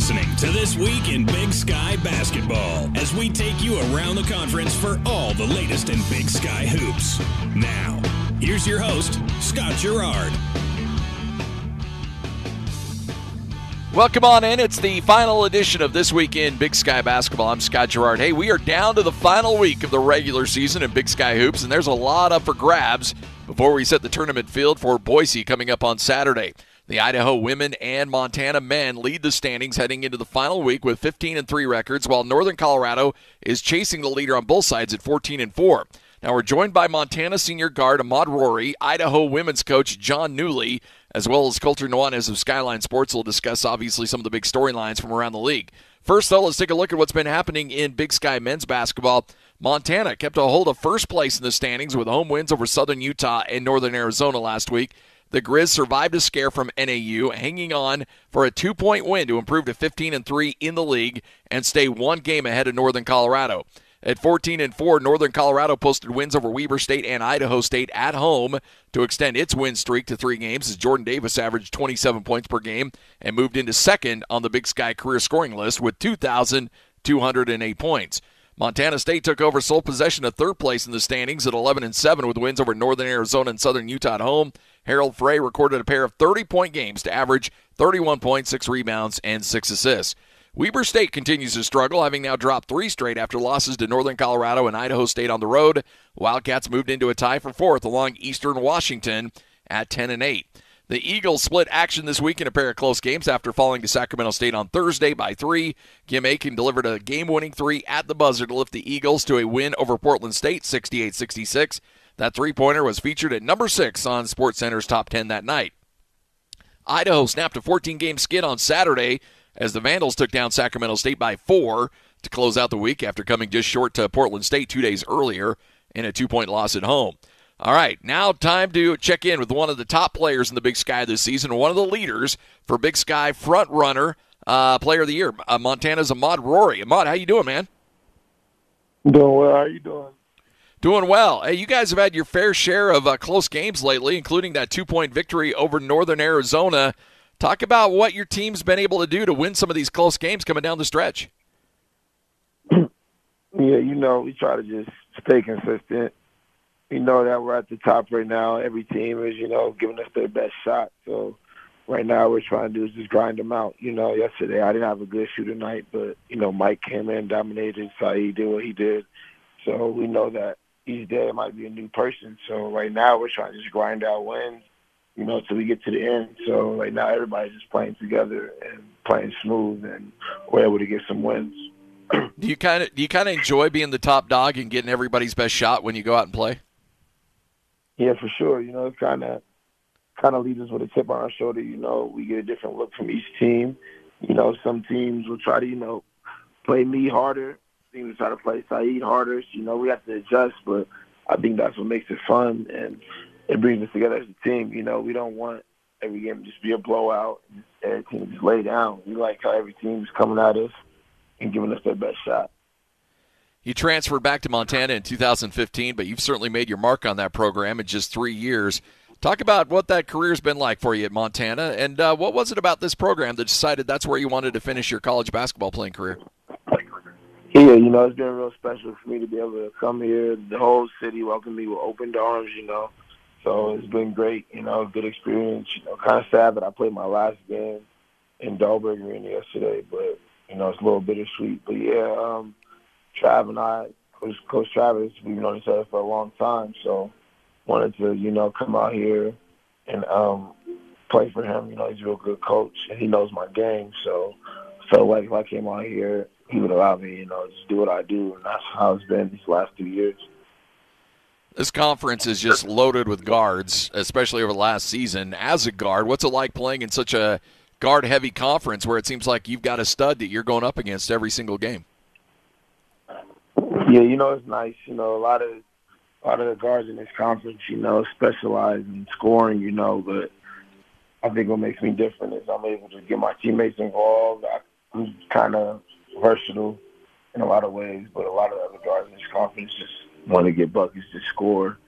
listening to This Week in Big Sky Basketball as we take you around the conference for all the latest in Big Sky hoops. Now, here's your host, Scott Gerard. Welcome on in. It's the final edition of This Week in Big Sky Basketball. I'm Scott Gerard. Hey, we are down to the final week of the regular season in Big Sky Hoops, and there's a lot up for grabs before we set the tournament field for Boise coming up on Saturday. The Idaho women and Montana men lead the standings heading into the final week with 15 and 3 records, while Northern Colorado is chasing the leader on both sides at 14 and 4. Now we're joined by Montana senior guard Ahmaad Rorie, Idaho women's coach Jon Newlee, as well as Colter Nuanez of Skyline Sports will discuss obviously some of the big storylines from around the league. First, though, let's take a look at what's been happening in Big Sky men's basketball. Montana kept a hold of first place in the standings with home wins over Southern Utah and Northern Arizona last week. The Grizz survived a scare from NAU, hanging on for a two-point win to improve to 15 and 3 in the league and stay one game ahead of Northern Colorado. At 14 and 4, Northern Colorado posted wins over Weber State and Idaho State at home to extend its win streak to 3 games as Jordan Davis averaged 27 points per game and moved into second on the Big Sky career scoring list with 2208 points. Montana State took over sole possession of third place in the standings at 11 and 7 with wins over Northern Arizona and Southern Utah at home Harald Frey recorded a pair of 30 point games to average 31 points, 6 rebounds, and 6 assists. Weber State continues to struggle, having now dropped three straight after losses to Northern Colorado and Idaho State on the road. Wildcats moved into a tie for fourth along Eastern Washington at 10 and 8. The Eagles split action this week in a pair of close games after falling to Sacramento State on Thursday by three. Kim Aiken delivered a game winning three at the buzzer to lift the Eagles to a win over Portland State 68 66. That three pointer was featured at number six on SportsCenter's top 10 that night. Idaho snapped a 14 game skid on Saturday as the Vandals took down Sacramento State by four to close out the week after coming just short to Portland State two days earlier in a two point loss at home. All right, now time to check in with one of the top players in the Big Sky this season, one of the leaders for Big Sky front runner uh, player of the year, uh, Montana's Ahmaad Rorie. Ahmaad, how you doing, man? Doing well. How you doing? Doing well. Hey, you guys have had your fair share of uh, close games lately, including that two point victory over Northern Arizona. Talk about what your team's been able to do to win some of these close games coming down the stretch. yeah, you know, we try to just stay consistent. We know that we're at the top right now. Every team is, you know, giving us their best shot. So right now, we're trying to do is just grind them out. You know, yesterday I didn't have a good shoot tonight, but you know, Mike came in, dominated. Sayeed did what he did. So we know that each day it might be a new person. So right now we're trying to just grind out wins, you know, till we get to the end. So right now everybody's just playing together and playing smooth, and we're able to get some wins. do you kind of do you kind of enjoy being the top dog and getting everybody's best shot when you go out and play? Yeah, for sure. You know, it's kind of kind of leaves us with a chip on our shoulder. You know, we get a different look from each team. You know, some teams will try to you know play me harder team to try to play Sayeed harder. You know, we have to adjust, but I think that's what makes it fun and it brings us together as a team. You know, we don't want every game to just be a blowout and every team just lay down. We like how every team's coming at us and giving us their best shot. You transferred back to Montana in 2015, but you've certainly made your mark on that program in just three years. Talk about what that career's been like for you at Montana, and uh, what was it about this program that decided that's where you wanted to finish your college basketball playing career? Yeah, you know, it's been real special for me to be able to come here. The whole city welcomed me with open arms, you know. So it's been great, you know, good experience. You know, kind of sad that I played my last game in Dahlberg Arena yesterday, but you know, it's a little bittersweet. But yeah, um, Trav and I, Coach, Coach Travis, we've known each other for a long time, so wanted to, you know, come out here and um, play for him. You know, he's a real good coach and he knows my game, so felt like if I came out here he would allow me, you know, just do what I do, and that's how it's been these last two years. This conference is just loaded with guards, especially over the last season. As a guard, what's it like playing in such a guard-heavy conference where it seems like you've got a stud that you're going up against every single game? Yeah, you know, it's nice. You know, a lot of a lot of the guards in this conference, you know, specialize in scoring. You know, but I think what makes me different is I'm able to get my teammates involved. I'm kind of versatile in a lot of ways, but a lot of other guards in this conference just want to get buckets to score.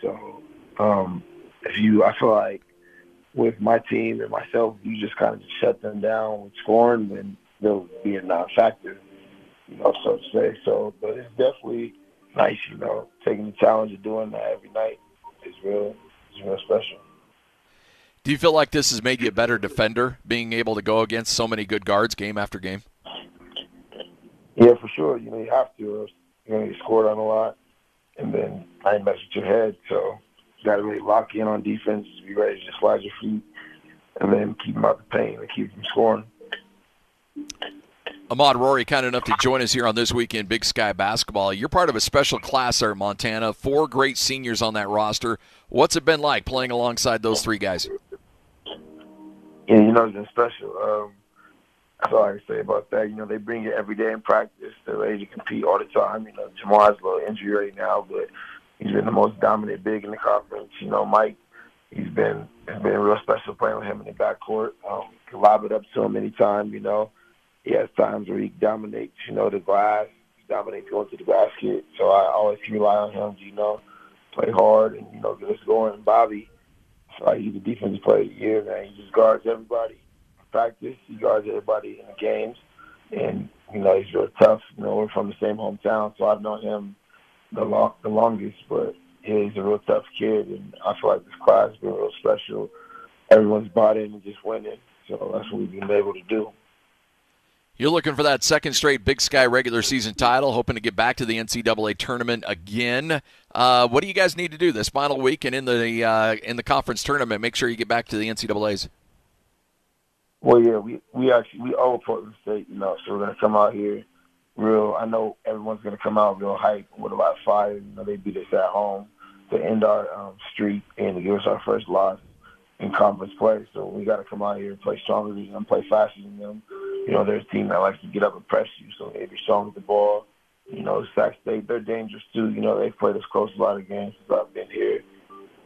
So um, if you, I feel like with my team and myself, you just kind of shut them down with scoring, then still be a non-factor, you know, so to say. So, but it's definitely nice, you know, taking the challenge of doing that every night is real, is real special. Do you feel like this has made you a better defender, being able to go against so many good guards game after game? Yeah, for sure. You know, you have to. You know, you scored on a lot, and then I mess with your head. So you got to really lock in on defense, be ready to just slide your feet, and then keep them out the paint and keep them scoring. Ahmaad Rorie, kind enough to join us here on this weekend Big Sky Basketball. You're part of a special class there at Montana. Four great seniors on that roster. What's it been like playing alongside those three guys? Yeah, you know, it's been special. Um, that's all I can say about that. You know, they bring it every day in practice. They're ready to compete all the time. You know, Jamar has a little injury right now, but he's been the most dominant big in the conference. You know, Mike, he's been it's been real special playing with him in the backcourt. Um, can lob it up to him anytime. You know, he has times where he dominates. You know, the glass. He dominates going to the basket. So I always rely on him. You know, play hard and you know get us going. Bobby, so he's the defensive player of the year. Man, he just guards everybody practice. He guards everybody in the games, and you know he's real tough. You know we're from the same hometown, so I've known him the long the longest. But yeah, he's a real tough kid, and I feel like this class has been real special. Everyone's bought in and just winning, so that's what we've been able to do. You're looking for that second straight Big Sky regular season title, hoping to get back to the NCAA tournament again. Uh, what do you guys need to do this final week and in the uh, in the conference tournament? Make sure you get back to the NCAA's. Well, yeah, we we actually we owe Portland State, you know, so we're gonna come out here real. I know everyone's gonna come out real hype with a lot of fire. You know, they beat us at home to end our um, streak and give us our first loss in conference play. So we got to come out here and play stronger than them, play faster than them. You know, they're a team that likes to get up and press you, so they be strong with the ball. You know, Sac State, they're dangerous too. You know, they've played us close a lot of games since I've been here.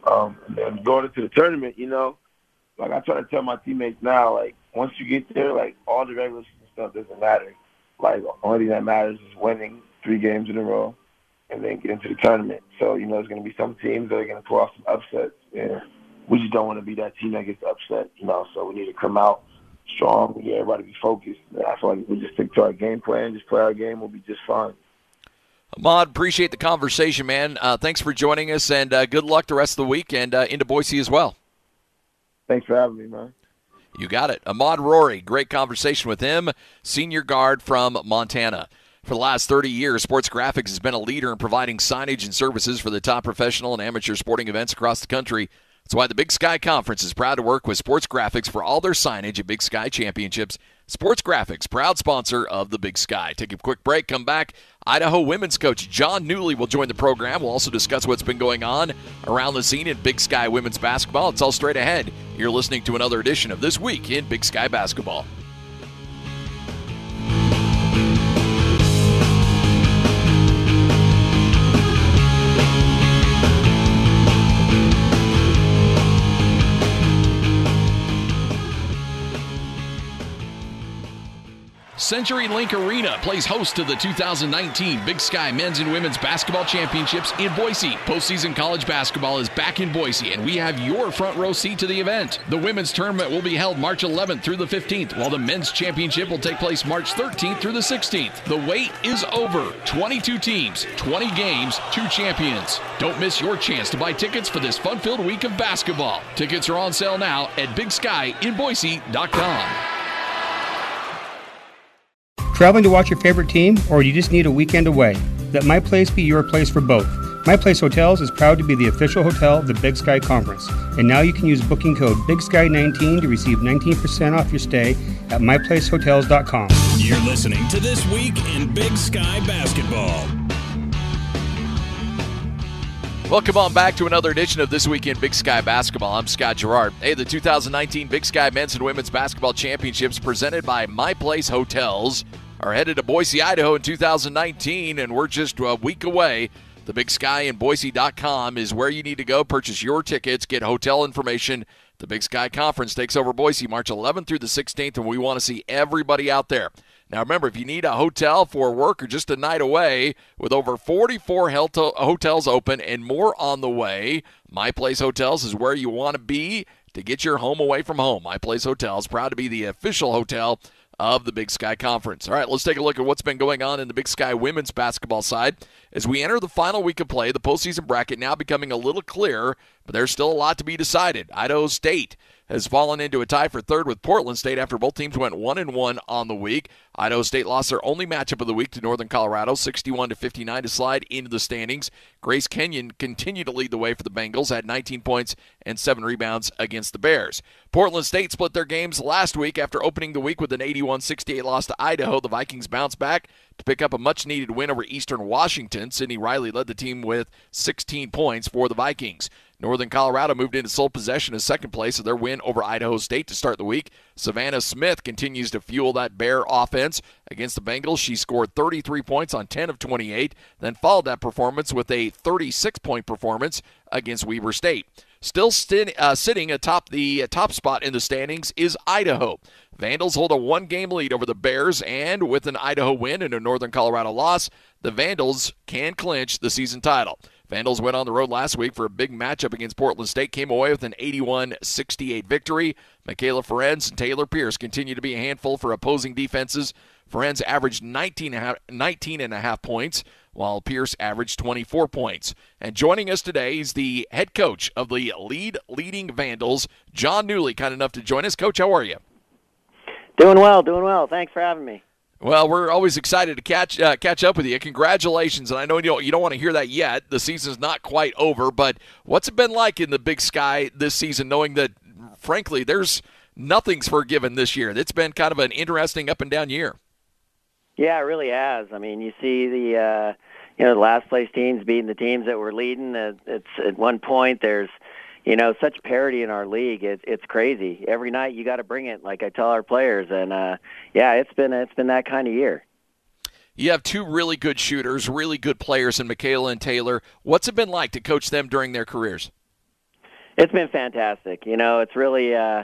Um, and then going into the tournament, you know, like I try to tell my teammates now, like once you get there, like all the regular season stuff doesn't matter. Like only thing that matters is winning three games in a row and then get into the tournament. So, you know, there's gonna be some teams that are gonna pull off some upsets and we just don't want to be that team that gets upset, you know, so we need to come out strong, we get everybody be focused. I feel like we just stick to our game plan, just play our game, we'll be just fine. Ahmaad, appreciate the conversation, man. Uh, thanks for joining us, and uh, good luck the rest of the week and uh, into Boise as well. Thanks for having me, man. You got it. Ahmaad Rorie, great conversation with him, senior guard from Montana. For the last 30 years, Sports Graphics has been a leader in providing signage and services for the top professional and amateur sporting events across the country. That's why the Big Sky Conference is proud to work with Sports Graphics for all their signage at Big Sky Championships. Sports Graphics, proud sponsor of the Big Sky. Take a quick break, come back. Idaho women's coach Jon Newlee will join the program. We'll also discuss what's been going on around the scene in Big Sky women's basketball. It's all straight ahead. You're listening to another edition of This Week in Big Sky Basketball. CenturyLink Arena plays host to the 2019 Big Sky Men's and Women's Basketball Championships in Boise. Postseason college basketball is back in Boise, and we have your front row seat to the event. The women's tournament will be held March 11th through the 15th, while the men's championship will take place March 13th through the 16th. The wait is over. 22 teams, 20 games, two champions. Don't miss your chance to buy tickets for this fun-filled week of basketball. Tickets are on sale now at BigSkyInBoise.com. Traveling to watch your favorite team, or you just need a weekend away? Let My Place be your place for both. My Place Hotels is proud to be the official hotel of the Big Sky Conference, and now you can use booking code BIGSKY19 to receive 19% off your stay at myplacehotels.com. You're listening to This Week in Big Sky Basketball. Welcome on back to another edition of This Week in Big Sky Basketball. I'm Scott Gerard. Hey, the 2019 Big Sky Men's and Women's Basketball Championships presented by My Place Hotels are headed to Boise, Idaho in 2019, and we're just a week away. The Big Sky in Boise.com is where you need to go. Purchase your tickets, get hotel information. The Big Sky Conference takes over Boise March 11th through the 16th, and we want to see everybody out there. Now, remember, if you need a hotel for work or just a night away, with over 44 hotels open and more on the way, My Place Hotels is where you want to be to get your home away from home. My Place Hotels, proud to be the official hotel of the Big Sky Conference. All right, let's take a look at what's been going on in the Big Sky women's basketball side. As we enter the final week of play, the postseason bracket now becoming a little clearer, but there's still a lot to be decided. Idaho State has fallen into a tie for third with Portland State after both teams went one and one on the week. Idaho State lost their only matchup of the week to Northern Colorado, 61 to 59 to slide into the standings. Grace Kenyon continued to lead the way for the Bengals, had 19 points and seven rebounds against the Bears. Portland State split their games last week after opening the week with an 81-68 loss to Idaho. The Vikings bounced back to pick up a much-needed win over Eastern Washington. Sidney Riley led the team with 16 points for the Vikings. Northern Colorado moved into sole possession in second place of their win over Idaho State to start the week. Savannah Smith continues to fuel that Bear offense against the Bengals. She scored 33 points on 10 of 28, then followed that performance with a 36 point performance against Weber State. Still st- uh, sitting atop the uh, top spot in the standings is Idaho. Vandals hold a one game lead over the Bears, and with an Idaho win and a Northern Colorado loss, the Vandals can clinch the season title. Vandals went on the road last week for a big matchup against Portland State, came away with an 81 68 victory. Mikayla Ferenz and Taylor Pierce continue to be a handful for opposing defenses. Ferenz averaged 19 and, half, 19 and a half points, while Pierce averaged 24 points. And joining us today is the head coach of the lead leading Vandals, Jon Newlee, kind enough to join us. Coach, how are you? Doing well, doing well. Thanks for having me. Well, we're always excited to catch uh, catch up with you. Congratulations, and I know you don't, you don't want to hear that yet. The season's not quite over, but what's it been like in the Big Sky this season, knowing that, frankly, there's nothing's forgiven this year. It's been kind of an interesting up and down year. Yeah, it really has. I mean, you see the uh, you know the last place teams beating the teams that were leading. It's at one point there's you know, such parity in our league. It's it's crazy. Every night you got to bring it, like I tell our players, and uh, yeah, it's been it's been that kind of year. You have two really good shooters, really good players in Mikayla and Taylor. What's it been like to coach them during their careers? It's been fantastic. You know, it's really uh,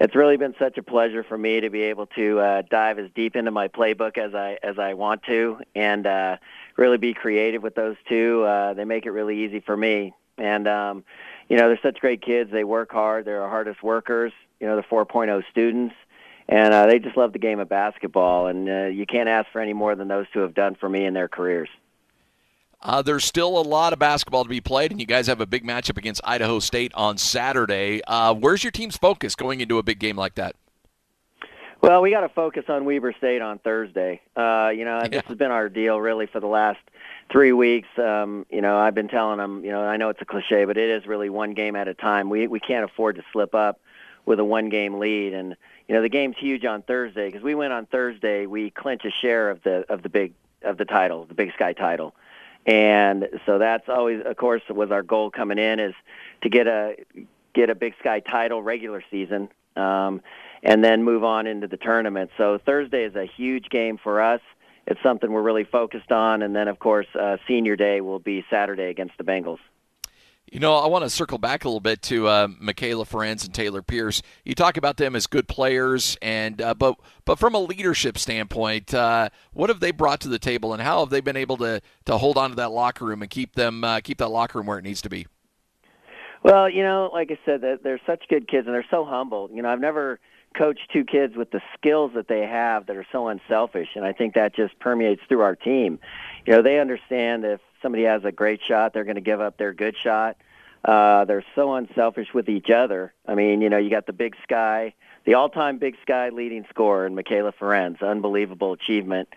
it's really been such a pleasure for me to be able to uh, dive as deep into my playbook as I as I want to, and uh, really be creative with those two. Uh, they make it really easy for me, and um, you know, they're such great kids. They work hard. They're our hardest workers. You know, the 4.0 students, and uh, they just love the game of basketball. And uh, you can't ask for any more than those two have done for me in their careers. Uh, there's still a lot of basketball to be played, and you guys have a big matchup against Idaho State on Saturday. Uh, where's your team's focus going into a big game like that? Well, we got to focus on Weber State on Thursday. Uh, you know, yeah. this has been our deal really for the last three weeks. Um, you know, I've been telling them, you know, I know it's a cliche, but it is really one game at a time. We we can't afford to slip up with a one game lead, and you know the game's huge on Thursday because we win on Thursday. We clinch a share of the of the big of the title, the Big Sky title. And so that's always, of course, was our goal coming in is to get a get a Big Sky title regular season. Um, and then move on into the tournament. So Thursday is a huge game for us. It's something we're really focused on, and then of course uh, Senior Day will be Saturday against the Bengals. You know, I want to circle back a little bit to uh, Mikayla Ferenz and Taylor Pierce. You talk about them as good players, and uh, but but from a leadership standpoint, uh, what have they brought to the table, and how have they been able to to hold on to that locker room and keep them uh, keep that locker room where it needs to be? Well, you know, like I said, they're such good kids, and they're so humble. You know, I've never coach two kids with the skills that they have that are so unselfish, and I think that just permeates through our team. You know, they understand if somebody has a great shot, they're going to give up their good shot. Uh, they're so unselfish with each other. I mean, you know, you got the Big Sky, the all-time Big Sky leading scorer, and Mikayla Ferenz, unbelievable achievement,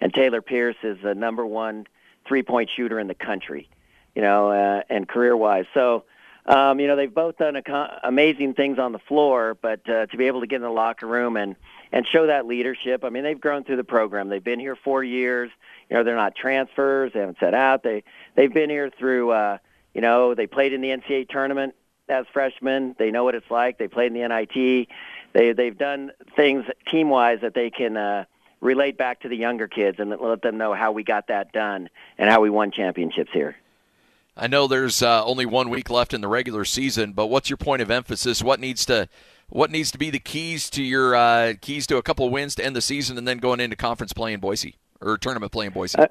and Taylor Pierce is the number one three-point shooter in the country. You know, uh, and career-wise, so um, you know, they've both done amazing things on the floor, but uh, to be able to get in the locker room and and show that leadership. I mean, they've grown through the program. They've been here four years. You know, they're not transfers. They haven't set out. They they've been here through. Uh, you know, they played in the NCAA tournament as freshmen. They know what it's like. They played in the NIT. They they've done things team wise that they can. Uh, relate back to the younger kids and let them know how we got that done and how we won championships here. I know there's uh, only one week left in the regular season, but what's your point of emphasis? What needs to what needs to be the keys to your uh, keys to a couple of wins to end the season, and then going into conference play in Boise or tournament play in Boise? Uh,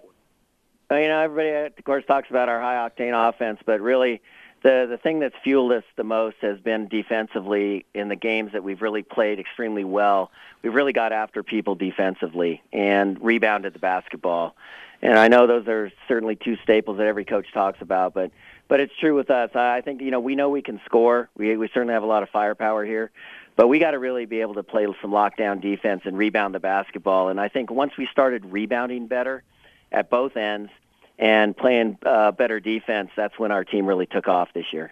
you know, everybody of course talks about our high octane offense, but really the the thing that's fueled us the most has been defensively in the games that we've really played extremely well. We've really got after people defensively and rebounded the basketball. And I know those are certainly two staples that every coach talks about, but but it's true with us. I think you know we know we can score. We we certainly have a lot of firepower here, but we got to really be able to play some lockdown defense and rebound the basketball. And I think once we started rebounding better at both ends and playing uh, better defense, that's when our team really took off this year.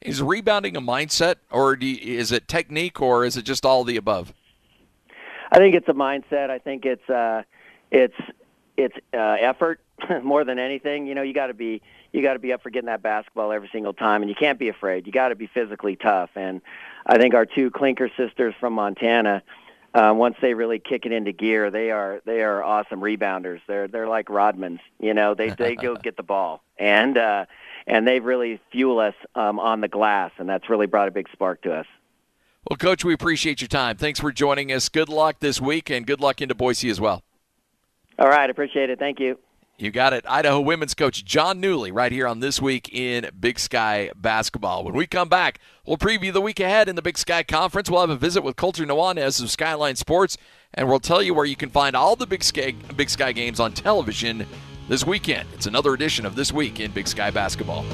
Is rebounding a mindset, or you, is it technique, or is it just all the above? I think it's a mindset. I think it's uh, it's it's uh, effort more than anything. You know, you got to be you got to be up for getting that basketball every single time, and you can't be afraid. You got to be physically tough. And I think our two Klinker sisters from Montana uh, once they really kick it into gear, they are they are awesome rebounders. They're they're like Rodmans, you know. They they go get the ball and uh, and they really fuel us um, on the glass, and that's really brought a big spark to us. Well, Coach, we appreciate your time. Thanks for joining us. Good luck this week, and good luck into Boise as well. All right, appreciate it. Thank you. You got it. Idaho women's coach Jon Newlee right here on This Week in Big Sky Basketball. When we come back, we'll preview the week ahead in the Big Sky Conference. We'll have a visit with Colter Nuanez of Skyline Sports, and we'll tell you where you can find all the Big Sky, Big Sky games on television this weekend. It's another edition of This Week in Big Sky Basketball.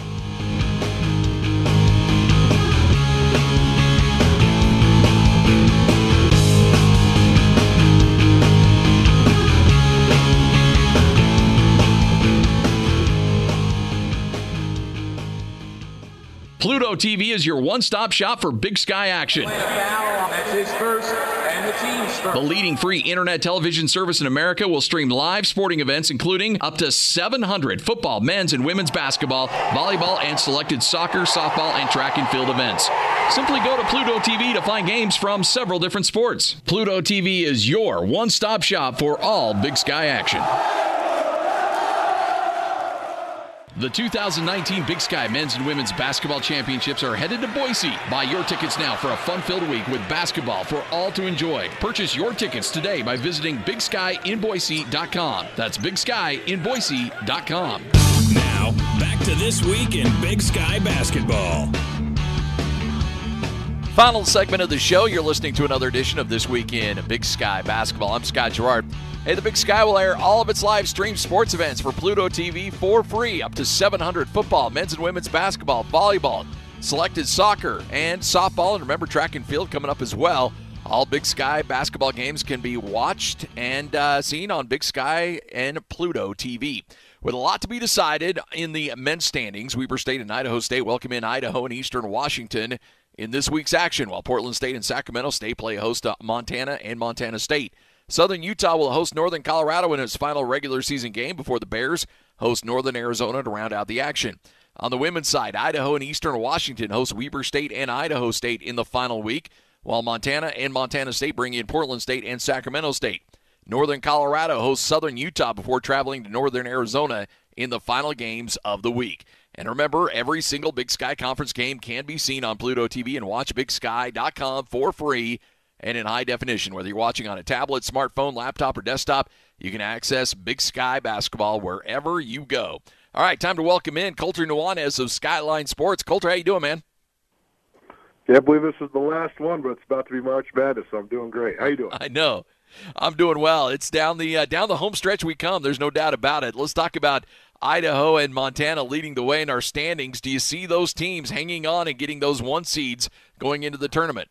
Pluto TV is your one stop shop for Big Sky action. The leading free internet television service in America will stream live sporting events, including up to 700 football, men's and women's basketball, volleyball, and selected soccer, softball, and track and field events. Simply go to Pluto TV to find games from several different sports. Pluto TV is your one stop shop for all Big Sky action. The 2019 Big Sky Men's and Women's Basketball Championships are headed to Boise. Buy your tickets now for a fun-filled week with basketball for all to enjoy. Purchase your tickets today by visiting BigSkyInBoise.com. That's BigSkyInBoise.com. Now, back to this week in Big Sky Basketball. Final segment of the show. You're listening to another edition of This Week in Big Sky Basketball. I'm Scott Gerard. Hey, the Big Sky will air all of its live stream sports events for Pluto TV for free. Up to 700 football, men's and women's basketball, volleyball, selected soccer, and softball. And remember, track and field coming up as well. All Big Sky basketball games can be watched and uh, seen on Big Sky and Pluto TV. With a lot to be decided in the men's standings, Weber State and Idaho State welcome in Idaho and Eastern Washington in this week's action, while Portland State and Sacramento State play host to Montana and Montana State. Southern Utah will host Northern Colorado in its final regular season game before the Bears host Northern Arizona to round out the action. On the women's side, Idaho and Eastern Washington host Weber State and Idaho State in the final week, while Montana and Montana State bring in Portland State and Sacramento State. Northern Colorado hosts Southern Utah before traveling to Northern Arizona in the final games of the week. And remember, every single Big Sky Conference game can be seen on Pluto TV and watchbigsky.com for free and in high definition. Whether you're watching on a tablet, smartphone, laptop, or desktop, you can access Big Sky Basketball wherever you go. All right, time to welcome in Colter Nuanez of Skyline Sports. Colter, how you doing, man? Can't believe this is the last one, but it's about to be March Madness, so I'm doing great. How you doing? I know. I'm doing well. It's down the uh, down the home stretch we come. There's no doubt about it. Let's talk about Idaho and Montana leading the way in our standings. Do you see those teams hanging on and getting those one seeds going into the tournament?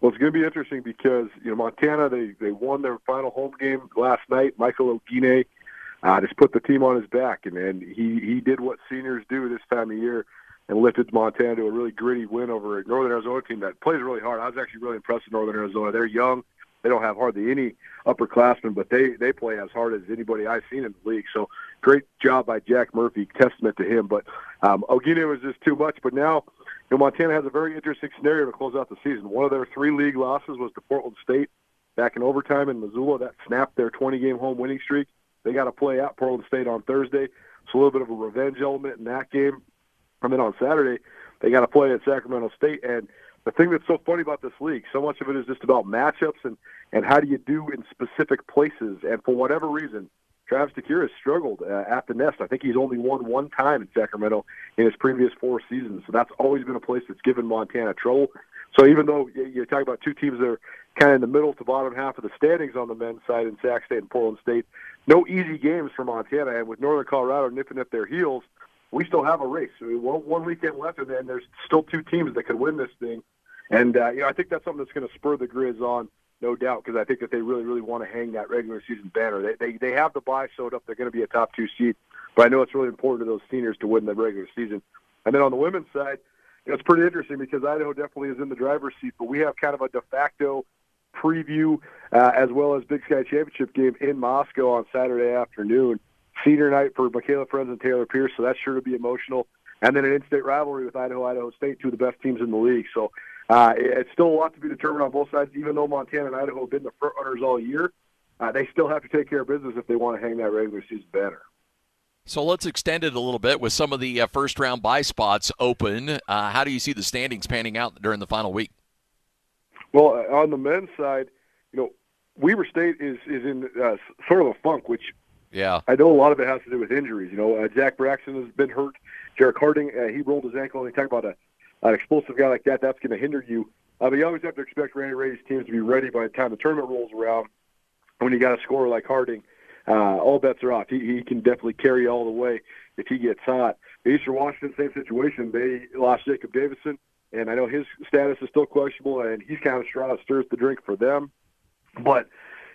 Well, it's going to be interesting because you know Montana they they won their final home game last night. Michael Oguine uh, just put the team on his back, and and he he did what seniors do this time of year and lifted Montana to a really gritty win over a Northern Arizona team that plays really hard. I was actually really impressed with Northern Arizona. They're young. They don't have hardly any upperclassmen, but they they play as hard as anybody I've seen in the league. So great job by Jack Murphy. Testament to him. But um, Oguine was just too much. But now you know, Montana has a very interesting scenario to close out the season. One of their three league losses was to Portland State back in overtime in Missoula. That snapped their 20-game home winning streak. They got to play at Portland State on Thursday. It's a little bit of a revenge element in that game. And then on Saturday, they got to play at Sacramento State. And the thing that's so funny about this league, so much of it is just about matchups and, and how do you do in specific places. And for whatever reason, Travis DeCuire has struggled uh, at the nest. I think he's only won one time in Sacramento in his previous four seasons. So that's always been a place that's given Montana trouble. So even though you talk about two teams that are kind of in the middle to bottom half of the standings on the men's side in Sac State and Portland State, no easy games for Montana. And with Northern Colorado nipping at their heels, we still have a race. So one, one weekend left, and then there's still two teams that could win this thing. And uh, you know, I think that's something that's going to spur the Grizz on, no doubt, because I think that they really, really want to hang that regular season banner. They they, they have the bye sewed up. They're going to be a top two seed, but I know it's really important to those seniors to win the regular season. And then on the women's side, you know, it's pretty interesting because Idaho definitely is in the driver's seat, but we have kind of a de facto preview uh, as well as Big Sky Championship game in Moscow on Saturday afternoon. Senior night for Mikayla Ferenz and Taylor Pierce, so that's sure to be emotional. And then an in-state rivalry with Idaho, Idaho State, two of the best teams in the league. So uh, it's still a lot to be determined on both sides. Even though Montana and Idaho have been the front runners all year, uh, they still have to take care of business if they want to hang that regular season banner. So let's extend it a little bit with some of the uh, first round buy spots open. Uh, how do you see the standings panning out during the final week? Well, uh, on the men's side, you know, Weber State is is in uh, sort of a funk, which yeah, I know a lot of it has to do with injuries. You know, uh, Jack Braxton has been hurt. Jerrick Harding, uh, he rolled his ankle. And you talk about a, an explosive guy like that, that's going to hinder you. Uh, but you always have to expect Randy Rahe's teams to be ready by the time the tournament rolls around. When you got a scorer like Harding, uh, all bets are off. He, he can definitely carry all the way if he gets hot. Eastern Washington, same situation. They lost Jacob Davison, and I know his status is still questionable, and he's kind of straw stirs the drink for them. But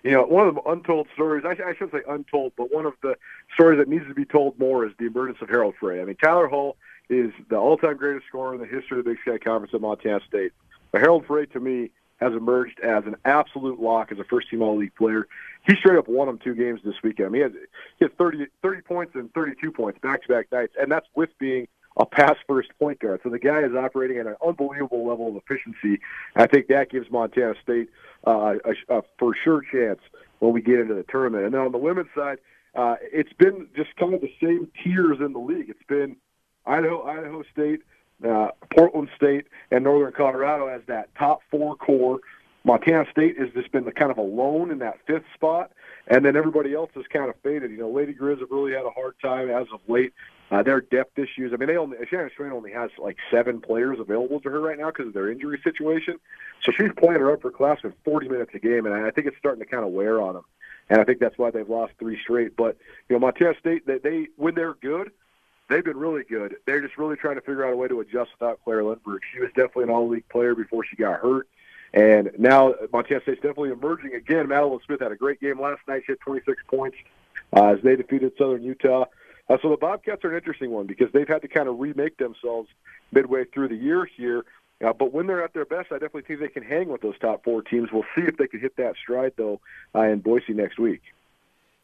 you know, one of the untold stories, I, I shouldn't say untold, but one of the stories that needs to be told more is the emergence of Harald Frey. I mean, Tyler Hull is the all-time greatest scorer in the history of the Big Sky Conference at Montana State. But Harald Frey, to me, has emerged as an absolute lock as a first-team All-League player. He straight up won them two games this weekend. I mean, he had, he had 30, 30 points and 32 points back-to-back nights, and that's with being a pass first point guard. So the guy is operating at an unbelievable level of efficiency. I think that gives Montana State uh, a, a for sure chance when we get into the tournament. And then on the women's side, uh, it's been just kind of the same tiers in the league. It's been Idaho, Idaho State, uh, Portland State, and Northern Colorado as that top four core. Montana State has just been the kind of alone in that fifth spot, and then everybody else has kind of faded. You know, Lady Grizz have really had a hard time as of late. Uh, their depth issues. I mean, they only Shannon Schweyen only has like seven players available to her right now because of their injury situation. So she's playing her up for class 40 minutes a game, and I think it's starting to kind of wear on them. And I think that's why they've lost three straight. But you know, Montana State, they, they when they're good, they've been really good. They're just really trying to figure out a way to adjust without Claire Lindberg. She was definitely an all-league player before she got hurt. And now Montana State's definitely emerging again. Madeline Smith had a great game last night. She had 26 points uh, as they defeated Southern Utah. Uh, so the Bobcats are an interesting one because they've had to kind of remake themselves midway through the year here. Uh, but when they're at their best, I definitely think they can hang with those top four teams. We'll see if they can hit that stride, though, uh, in Boise next week.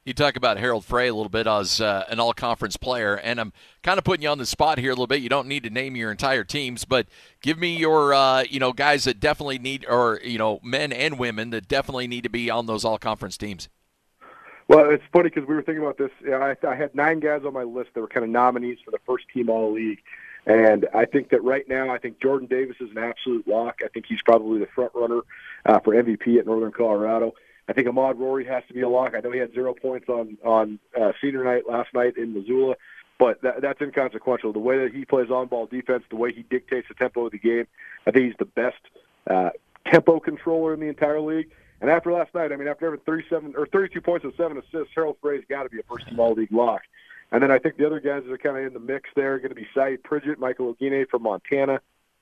You talk about Harald Frey a little bit as uh, an all-conference player, and I'm kind of putting you on the spot here a little bit. You don't need to name your entire teams, but give me your, uh, you know, guys that definitely need, or you know, men and women that definitely need to be on those all-conference teams. Well, it's funny because we were thinking about this. You know, I, I had nine guys on my list that were kind of nominees for the first team All League, and I think that right now, I think Jordan Davis is an absolute lock. I think he's probably the front runner uh, for MVP at Northern Colorado. I think Ahmaad Rorie has to be a lock. I know he had zero points on on uh, senior night last night in Missoula, but that, that's inconsequential. The way that he plays on-ball defense, the way he dictates the tempo of the game, I think he's the best uh, tempo controller in the entire league. And after last night, I mean, after having 37 or 32 points and seven assists, Harald Frey's got to be a first team all league lock. And then I think the other guys that are kind of in the mix there are going to be Sayeed Pridgett, Michael Oguine from Montana,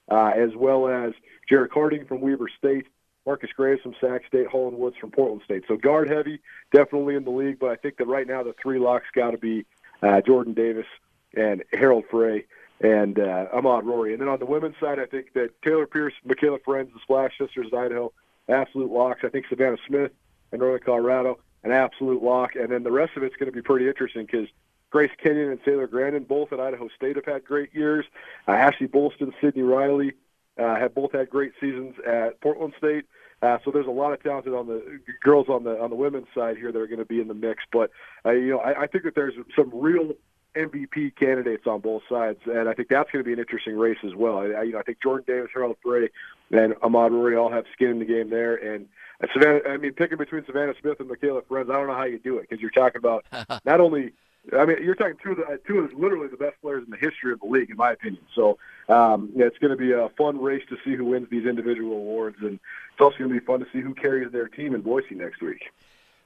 uh, as well as Jerrick Harding from Weber State, Marcus Graves from Sac State, Holland Woods from Portland State. So guard heavy, definitely in the league, but I think that right now the three locks got to be uh, Jordan Davis and Harald Frey and uh, Ahmaad Rorie. And then on the women's side, I think that Taylor Pierce, Mikayla Ferenz, the Splash Sisters of Idaho, absolute locks. I think Savannah Smith in Northern Colorado, an absolute lock. And then the rest of it's going to be pretty interesting because Grace Kenyon and Taylor Grandin, both at Idaho State, have had great years. Uh, Ashley Bolston, Sydney Riley uh, have both had great seasons at Portland State. Uh, so there's a lot of talented on the girls on the on the women's side here that are going to be in the mix. But uh, you know, I, I think that there's some real MVP candidates on both sides, and I think that's going to be an interesting race as well. I, you know, I think Jordan Davis, Harald Frey, and Ahmaad Rorie all have skin in the game there, and Savannah. I mean, picking between Savannah Smith and Mikayla Ferenz, I don't know how you do it because you're talking about not only. I mean, you're talking two of the two of literally the best players in the history of the league, in my opinion. So um, yeah, it's going to be a fun race to see who wins these individual awards, and it's also going to be fun to see who carries their team in Boise next week.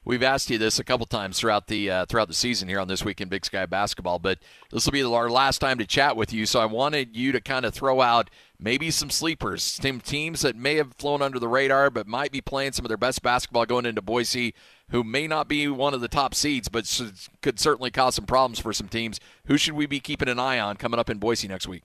We've asked you this a couple times throughout the uh, throughout the season here on this week in Big Sky basketball, but this will be our last time to chat with you. So I wanted you to kind of throw out maybe some sleepers, some teams that may have flown under the radar, but might be playing some of their best basketball going into Boise, who may not be one of the top seeds, but could certainly cause some problems for some teams. Who should we be keeping an eye on coming up in Boise next week?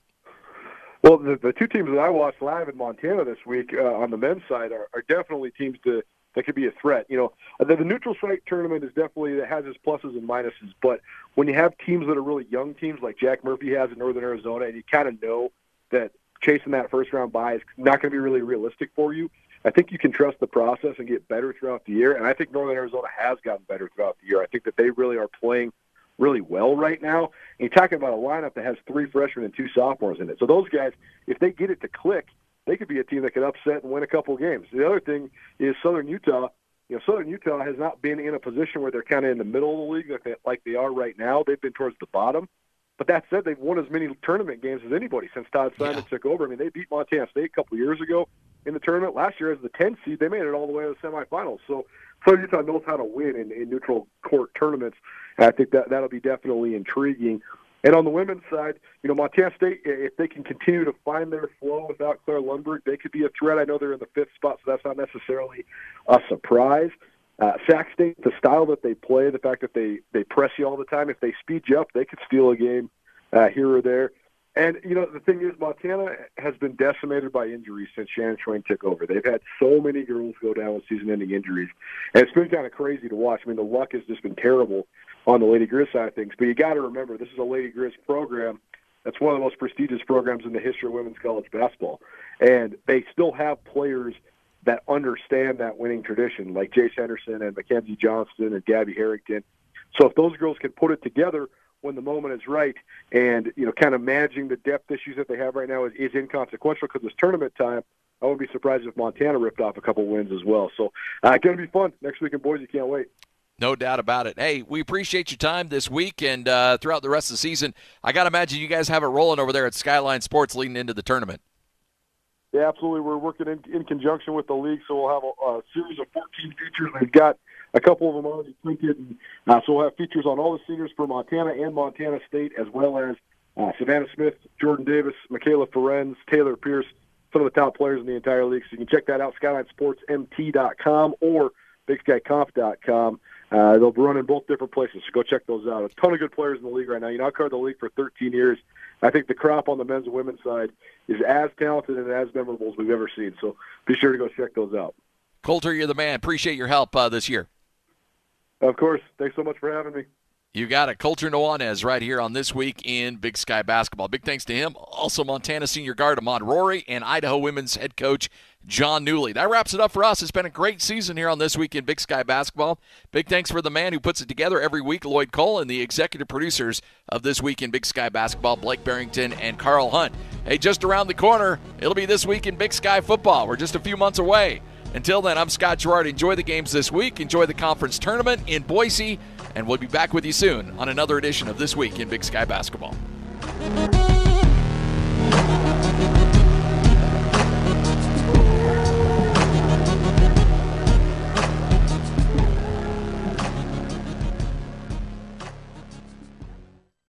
Well, the, the two teams that I watched live in Montana this week uh, on the men's side are, are definitely teams to that could be a threat. You know, the, the neutral site tournament is definitely that has its pluses and minuses. But when you have teams that are really young teams like Jack Murphy has in Northern Arizona, and you kind of know that chasing that first round bye is not going to be really realistic for you. I think you can trust the process and get better throughout the year. And I think Northern Arizona has gotten better throughout the year. I think that they really are playing really well right now. And you're talking about a lineup that has three freshmen and two sophomores in it. So those guys, if they get it to click, they could be a team that could upset and win a couple of games. The other thing is Southern Utah. You know, Southern Utah has not been in a position where they're kind of in the middle of the league like they, like they are right now. They've been towards the bottom. But that said, they've won as many tournament games as anybody since Todd Simon yeah. took over. I mean, they beat Montana State a couple years ago in the tournament. Last year, as the 10 seed, they made it all the way to the semifinals. So Southern Utah knows how to win in, in neutral court tournaments. And I think that that'll be definitely intriguing. And on the women's side, you know, Montana State, if they can continue to find their flow without Claire Lundberg, they could be a threat. I know they're in the fifth spot, so that's not necessarily a surprise. Uh, Sac State, the style that they play, the fact that they they press you all the time, if they speed you up, they could steal a game uh, here or there. And you know, the thing is, Montana has been decimated by injuries since Shannon Schweyen took over. They've had so many girls go down with season-ending injuries, and it's been kind of crazy to watch. I mean, the luck has just been terrible on the Lady Grizz side of things. But you got to remember, this is a Lady Grizz program that's one of the most prestigious programs in the history of women's college basketball, and they still have players that understand that winning tradition, like Jace Henderson and Mackenzie Johnston and Gabby Harrington. So if those girls can put it together when the moment is right, and you know, kind of managing the depth issues that they have right now is, is inconsequential because it's tournament time. I wouldn't be surprised if Montana ripped off a couple wins as well. So, uh, going to be fun next week in Boise. Can't wait. No doubt about it. Hey, we appreciate your time this week and uh, throughout the rest of the season. I got to imagine you guys have it rolling over there at Skyline Sports leading into the tournament. Yeah, absolutely. We're working in, in conjunction with the league, so we'll have a, a series of 14 features. We've got a couple of them already printed, and uh, so we'll have features on all the seniors for Montana and Montana State, as well as uh, Savannah Smith, Jordan Davis, Mikayla Ferenz, Taylor Pierce, some of the top players in the entire league. So you can check that out, SkylineSportsMT.com or BigSkyConf.com. Uh, they'll run in both different places, so go check those out. A ton of good players in the league right now. You know, I've covered the league for 13 years. I think the crop on the men's and women's side is as talented and as memorable as we've ever seen. So be sure to go check those out. Colter, you're the man. Appreciate your help uh, this year. Of course. Thanks so much for having me. You got it. Colter Nuanez right here on This Week in Big Sky Basketball. Big thanks to him. Also, Montana senior guard Ahmaad Rorie and Idaho women's head coach Jon Newlee. That wraps it up for us. It's been a great season here on This Week in Big Sky Basketball. Big thanks for the man who puts it together every week, Lloyd Cole, and the executive producers of This Week in Big Sky Basketball, Blake Barrington and Carl Hunt. Hey, just around the corner, it'll be This Week in Big Sky Football. We're just a few months away. Until then, I'm Scott Gerard. Enjoy the games this week. Enjoy the conference tournament in Boise and we'll be back with you soon on another edition of This Week in Big Sky Basketball.